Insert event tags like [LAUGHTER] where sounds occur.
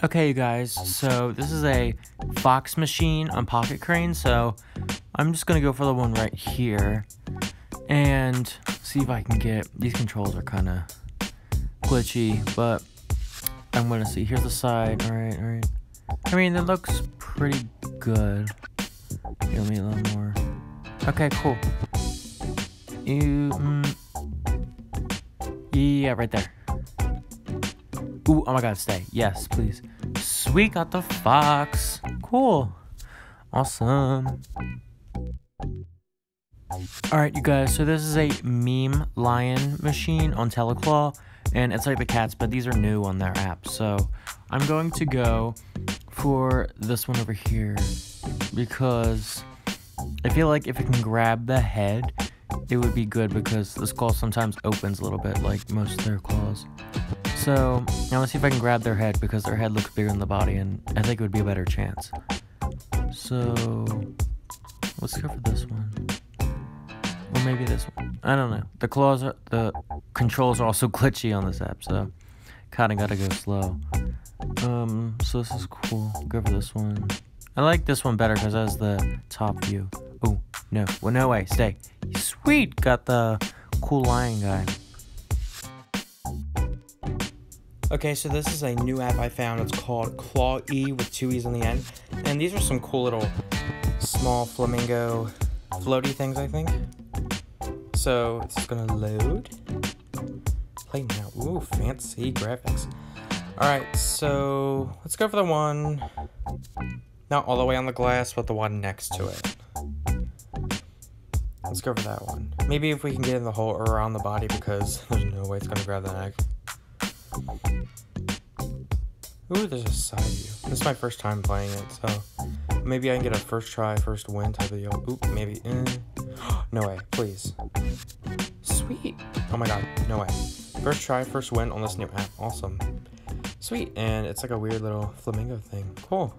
Okay, you guys, so this is a Fox machine on Pocket Crane, so I'm just gonna go for the one right here and see if I can get these controls are kind of glitchy, but I'm gonna see. Here's the side. All right, all right. I mean, it looks pretty good. Give me a little more. Okay, cool. You, mm, yeah, right there. Ooh, oh my god, stay. Yes, please. Sweet, got the fox. Cool. Awesome. Alright, you guys, so this is a meme lion machine on Teleclaw, and it's like the cats, but these are new on their app. So I'm going to go for this one over here because I feel like if it can grab the head, it would be good because this claw sometimes opens a little bit like most of their claws. So now let's see if I can grab their head because their head looks bigger than the body and I think it would be a better chance. So let's go for this one. Or maybe this one. I don't know. The claws are the controls are also [LAUGHS] glitchy on this app, so kinda gotta go slow. Um, so this is cool. Go for this one. I like this one better because it has the top view. Oh, no. Well, no way. Stay. Sweet. Got the cool lion guy. Okay, so this is a new app I found. It's called Claw E with two E's on the end. And these are some cool little small flamingo floaty things, I think. So it's gonna load. Play now. Ooh, fancy graphics. Alright, so let's go for the one not all the way on the glass, but the one next to it. Let's go for that one. Maybe if we can get in the hole or around the body because there's no way it's gonna grab the neck. Ooh, there's a side view. This is my first time playing it, so maybe I can get a first try, first win type of deal. Oop, maybe. Eh. [GASPS] no way, please. Sweet. Oh my god, no way. First try, first win on this new app. Awesome. Sweet, and it's like a weird little flamingo thing. Cool.